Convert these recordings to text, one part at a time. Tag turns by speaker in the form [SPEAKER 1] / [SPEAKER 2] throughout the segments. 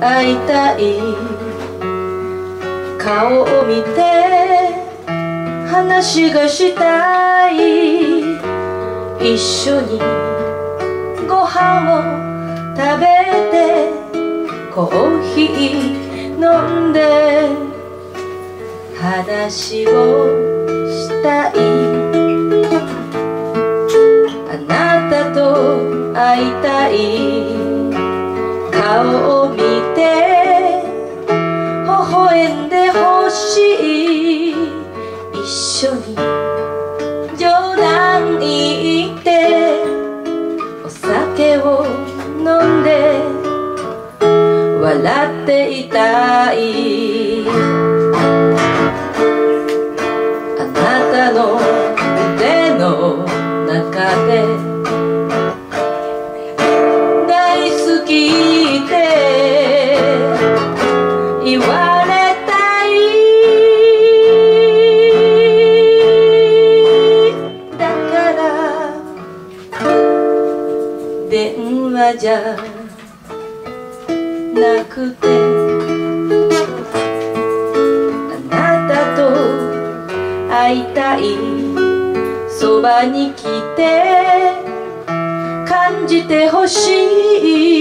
[SPEAKER 1] 会いたい顔を見て話がしたい。一緒にご飯を食べてコーヒー飲んで。話をしたい。あなたと会いたい。顔を微笑んでほしい一緒に冗談言ってお酒を飲んで笑っていたい電話じゃなくて。あなたと会いたいそばに来て。感じてほしい。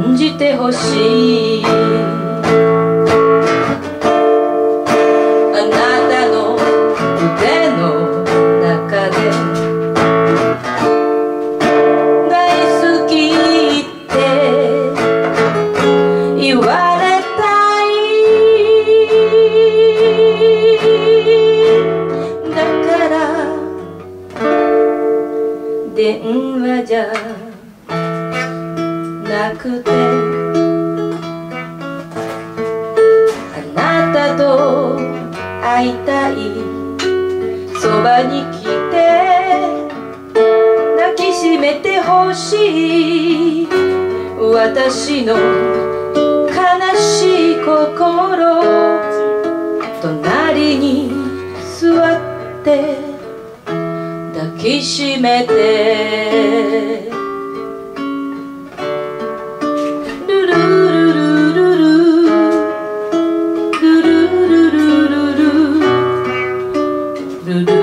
[SPEAKER 1] 感じてほしい。あなたの腕の中で。大好きって。言われたい。だから。電話じゃ。くて。あなたと会いたい。そばに来て。抱きしめてほしい。私の悲しい心。隣に座って抱きしめて。do do